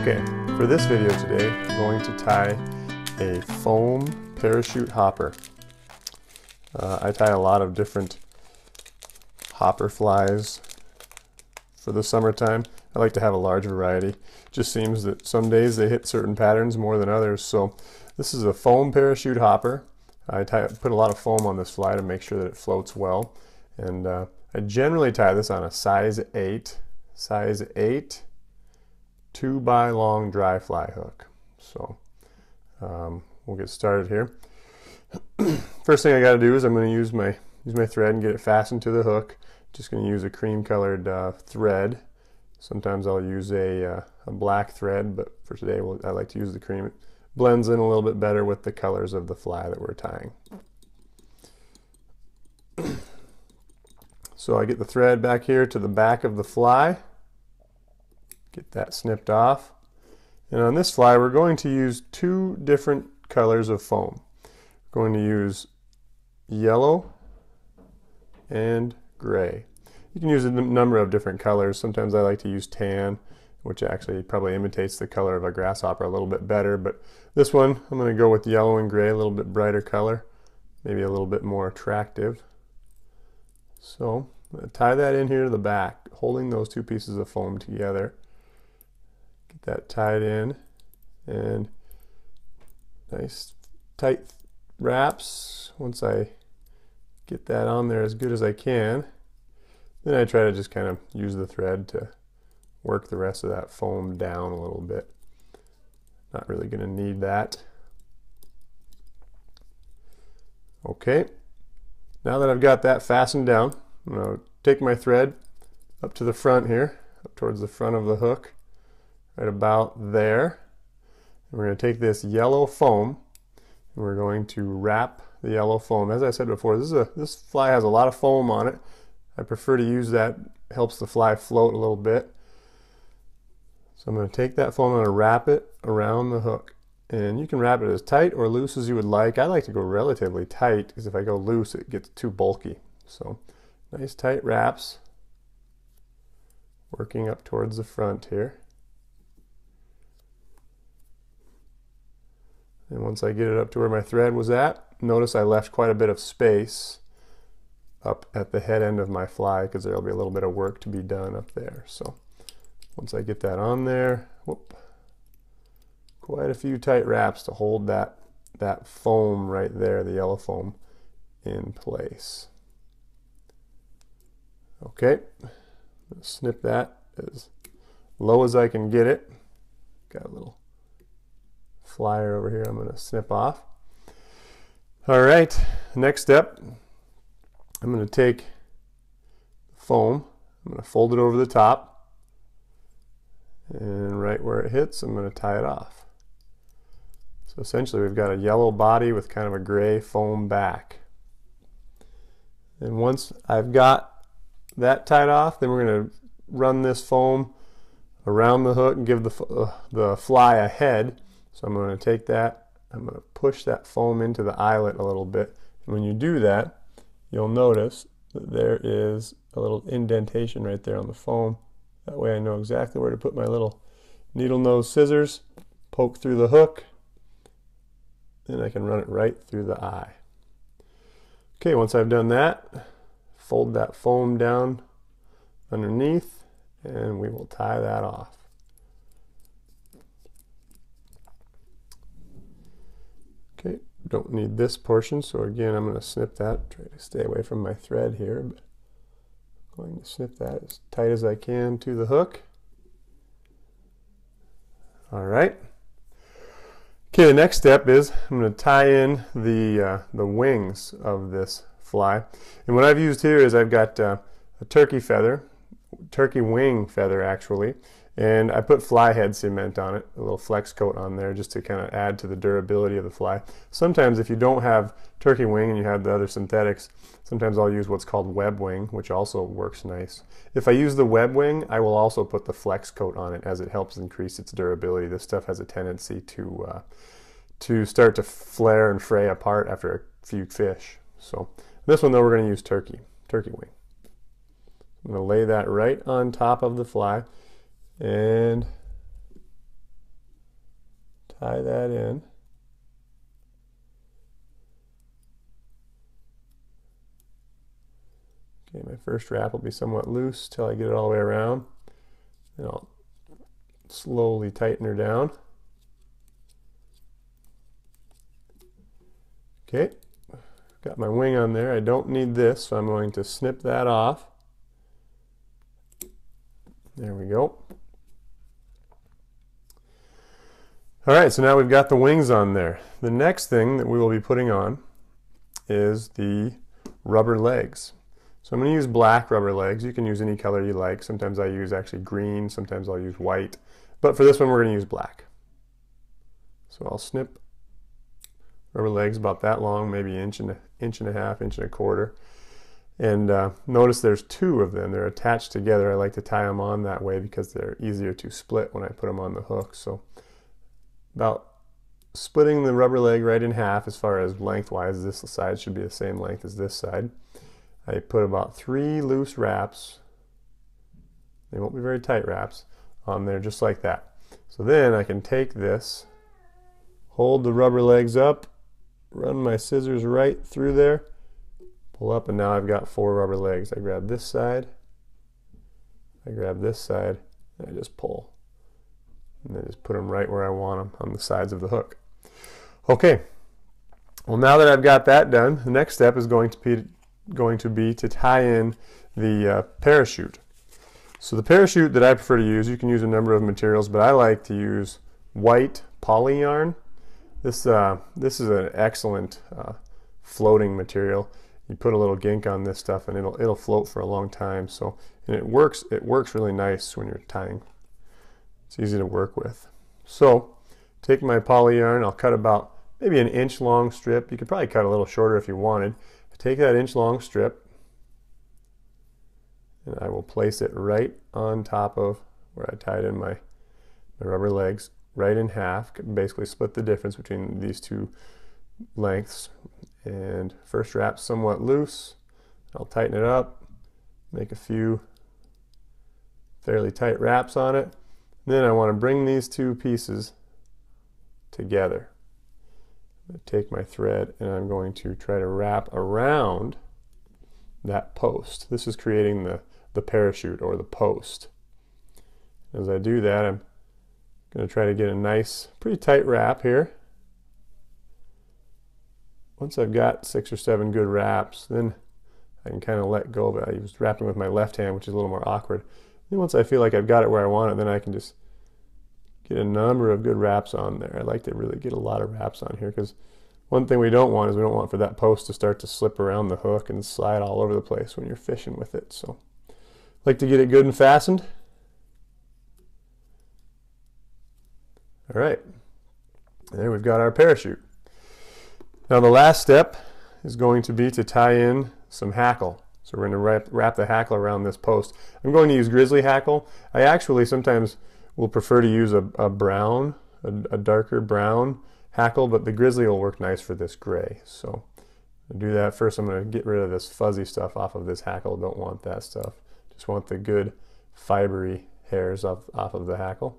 Okay, for this video today, I'm going to tie a foam parachute hopper. Uh, I tie a lot of different hopper flies for the summertime. I like to have a large variety. Just seems that some days they hit certain patterns more than others. So this is a foam parachute hopper. I tie, put a lot of foam on this fly to make sure that it floats well. And uh, I generally tie this on a size 8, size 8 two by long dry fly hook. So um, we'll get started here. First thing I got to do is I'm going to use my use my thread and get it fastened to the hook. Just going to use a cream colored uh, thread. Sometimes I'll use a, uh, a black thread, but for today we'll, I like to use the cream. It blends in a little bit better with the colors of the fly that we're tying. so I get the thread back here to the back of the fly Get that snipped off. And on this fly, we're going to use two different colors of foam. We're going to use yellow and gray. You can use a number of different colors. Sometimes I like to use tan, which actually probably imitates the color of a grasshopper a little bit better. But this one, I'm going to go with yellow and gray, a little bit brighter color, maybe a little bit more attractive. So tie that in here to the back, holding those two pieces of foam together get that tied in. And nice tight wraps. Once I get that on there as good as I can then I try to just kind of use the thread to work the rest of that foam down a little bit. Not really going to need that. Okay now that I've got that fastened down I'm going to take my thread up to the front here up towards the front of the hook right about there. And we're going to take this yellow foam and we're going to wrap the yellow foam. As I said before, this is a this fly has a lot of foam on it. I prefer to use that. Helps the fly float a little bit. So I'm going to take that foam and wrap it around the hook. And you can wrap it as tight or loose as you would like. I like to go relatively tight because if I go loose, it gets too bulky. So nice tight wraps. Working up towards the front here. And once I get it up to where my thread was at, notice I left quite a bit of space up at the head end of my fly because there'll be a little bit of work to be done up there. So once I get that on there, whoop, quite a few tight wraps to hold that, that foam right there, the yellow foam, in place. Okay, snip that as low as I can get it. Got a little flyer over here I'm going to snip off. All right, next step, I'm going to take foam, I'm going to fold it over the top, and right where it hits, I'm going to tie it off. So essentially we've got a yellow body with kind of a gray foam back. And once I've got that tied off, then we're going to run this foam around the hook and give the, uh, the fly a head so I'm going to take that, I'm going to push that foam into the eyelet a little bit. And when you do that, you'll notice that there is a little indentation right there on the foam. That way I know exactly where to put my little needle nose scissors, poke through the hook, and I can run it right through the eye. Okay, once I've done that, fold that foam down underneath, and we will tie that off. Okay, don't need this portion, so again, I'm going to snip that. Try to stay away from my thread here, but I'm going to snip that as tight as I can to the hook. All right. Okay, the next step is I'm going to tie in the, uh, the wings of this fly. And what I've used here is I've got uh, a turkey feather, turkey wing feather actually, and I put fly head cement on it, a little flex coat on there just to kind of add to the durability of the fly. Sometimes if you don't have turkey wing and you have the other synthetics, sometimes I'll use what's called web wing, which also works nice. If I use the web wing, I will also put the flex coat on it as it helps increase its durability. This stuff has a tendency to, uh, to start to flare and fray apart after a few fish. So this one though, we're going to use turkey, turkey wing. I'm going to lay that right on top of the fly and tie that in. Okay, my first wrap will be somewhat loose till I get it all the way around. Then I'll slowly tighten her down. Okay, got my wing on there. I don't need this, so I'm going to snip that off. There we go. All right, so now we've got the wings on there. The next thing that we will be putting on is the rubber legs. So I'm going to use black rubber legs. You can use any color you like. Sometimes I use actually green, sometimes I'll use white. But for this one, we're going to use black. So I'll snip rubber legs about that long, maybe inch and a, inch and a half, inch and a quarter. And uh, notice there's two of them. They're attached together. I like to tie them on that way because they're easier to split when I put them on the hook. So about splitting the rubber leg right in half as far as lengthwise. This side should be the same length as this side. I put about three loose wraps. They won't be very tight wraps on there just like that. So then I can take this, hold the rubber legs up, run my scissors right through there, pull up, and now I've got four rubber legs. I grab this side, I grab this side, and I just pull. And then just put them right where I want them on the sides of the hook. Okay, well now that I've got that done, the next step is going to be going to be to tie in the uh, parachute. So the parachute that I prefer to use, you can use a number of materials, but I like to use white poly yarn. This, uh, this is an excellent uh, floating material. You put a little gink on this stuff and it'll, it'll float for a long time. So, and it works, it works really nice when you're tying. It's easy to work with. So take my poly yarn, I'll cut about maybe an inch long strip. You could probably cut a little shorter if you wanted take that inch long strip and I will place it right on top of where I tied in my, my rubber legs, right in half, basically split the difference between these two lengths. And first wrap somewhat loose, I'll tighten it up, make a few fairly tight wraps on it. Then I want to bring these two pieces together take my thread and I'm going to try to wrap around that post. This is creating the, the parachute or the post. As I do that, I'm going to try to get a nice, pretty tight wrap here. Once I've got six or seven good wraps, then I can kind of let go of it. I was wrapping with my left hand, which is a little more awkward. Then once I feel like I've got it where I want it, then I can just get a number of good wraps on there. I like to really get a lot of wraps on here because one thing we don't want is we don't want for that post to start to slip around the hook and slide all over the place when you're fishing with it. So like to get it good and fastened. All right, there we've got our parachute. Now the last step is going to be to tie in some hackle. So we're going to wrap, wrap the hackle around this post. I'm going to use grizzly hackle. I actually sometimes will prefer to use a, a brown, a, a, darker brown hackle, but the grizzly will work nice for this gray. So to do that first, I'm going to get rid of this fuzzy stuff off of this hackle. Don't want that stuff. Just want the good fibery hairs off, off of the hackle.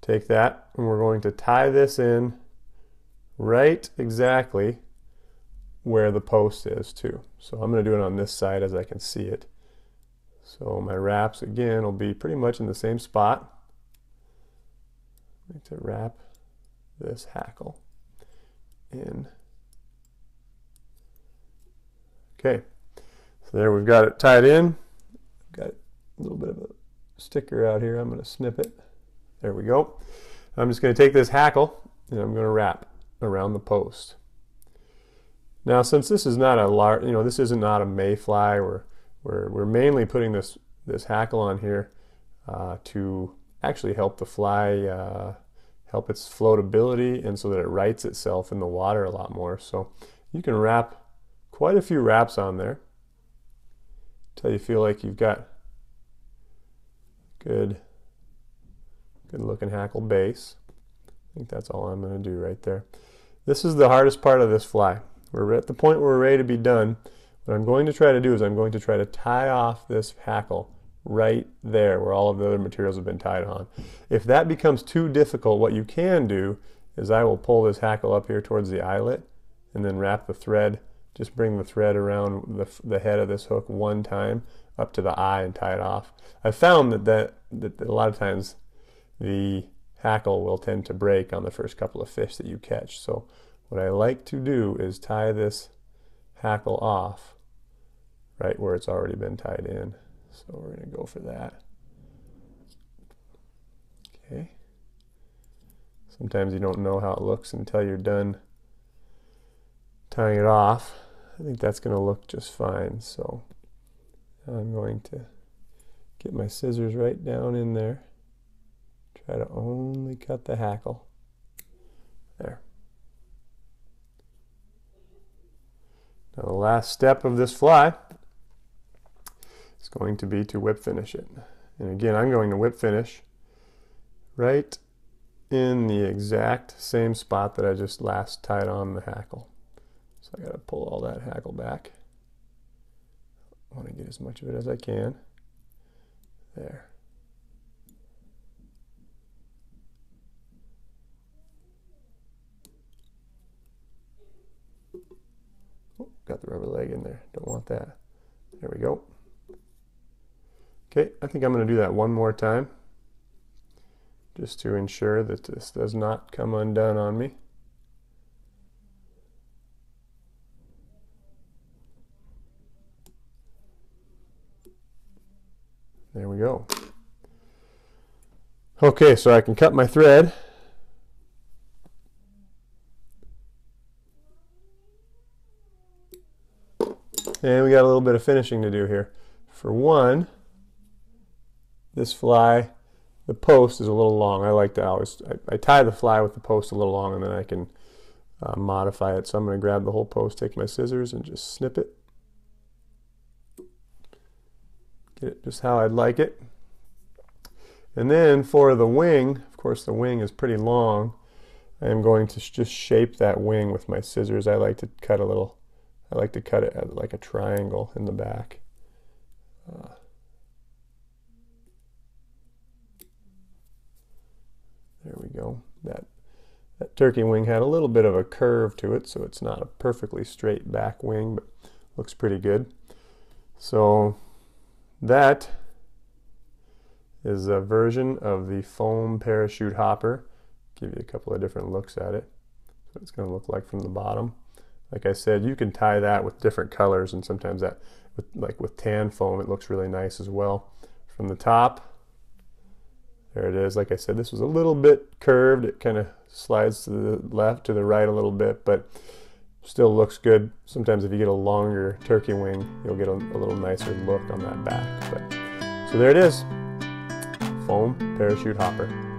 Take that and we're going to tie this in right exactly where the post is too. So I'm going to do it on this side as I can see it. So my wraps again will be pretty much in the same spot I need to wrap this hackle in. Okay, so there we've got it tied in. Got a little bit of a sticker out here. I'm going to snip it. There we go. I'm just going to take this hackle and I'm going to wrap around the post. Now, since this is not a large, you know, this isn't not a mayfly, we're, we're, we're mainly putting this, this hackle on here uh, to actually help the fly uh, help its floatability and so that it rights itself in the water a lot more. So you can wrap quite a few wraps on there until you feel like you've got good good looking hackle base. I think that's all I'm going to do right there. This is the hardest part of this fly. We're at the point where we're ready to be done. What I'm going to try to do is I'm going to try to tie off this hackle right there where all of the other materials have been tied on. If that becomes too difficult, what you can do is I will pull this hackle up here towards the eyelet and then wrap the thread, just bring the thread around the, the head of this hook one time up to the eye and tie it off. I've found that, that, that a lot of times the hackle will tend to break on the first couple of fish that you catch. So what I like to do is tie this hackle off right where it's already been tied in. So we're going to go for that. Okay. Sometimes you don't know how it looks until you're done tying it off. I think that's going to look just fine. So I'm going to get my scissors right down in there. Try to only cut the hackle. There. Now the last step of this fly is going to be to whip finish it. And again, I'm going to whip finish right in the exact same spot that I just last tied on the hackle. So I got to pull all that hackle back. I want to get as much of it as I can. There. Oh, got the rubber leg in there. Don't want that. There we go. Okay, I think I'm going to do that one more time just to ensure that this does not come undone on me. There we go. Okay, so I can cut my thread. And we got a little bit of finishing to do here. For one, this fly the post is a little long. I like to always, I, I tie the fly with the post a little long and then I can uh, modify it. So I'm going to grab the whole post, take my scissors and just snip it. Get it just how I'd like it. And then for the wing, of course the wing is pretty long. I am going to just shape that wing with my scissors. I like to cut a little, I like to cut it like a triangle in the back. Uh, There we go. That, that turkey wing had a little bit of a curve to it, so it's not a perfectly straight back wing, but looks pretty good. So that is a version of the foam parachute hopper. Give you a couple of different looks at it. So it's going to look like from the bottom. Like I said, you can tie that with different colors, and sometimes that, with, like with tan foam, it looks really nice as well. From the top, there it is. Like I said, this was a little bit curved. It kind of slides to the left, to the right a little bit, but still looks good. Sometimes if you get a longer turkey wing, you'll get a, a little nicer look on that back. But So there it is, foam parachute hopper.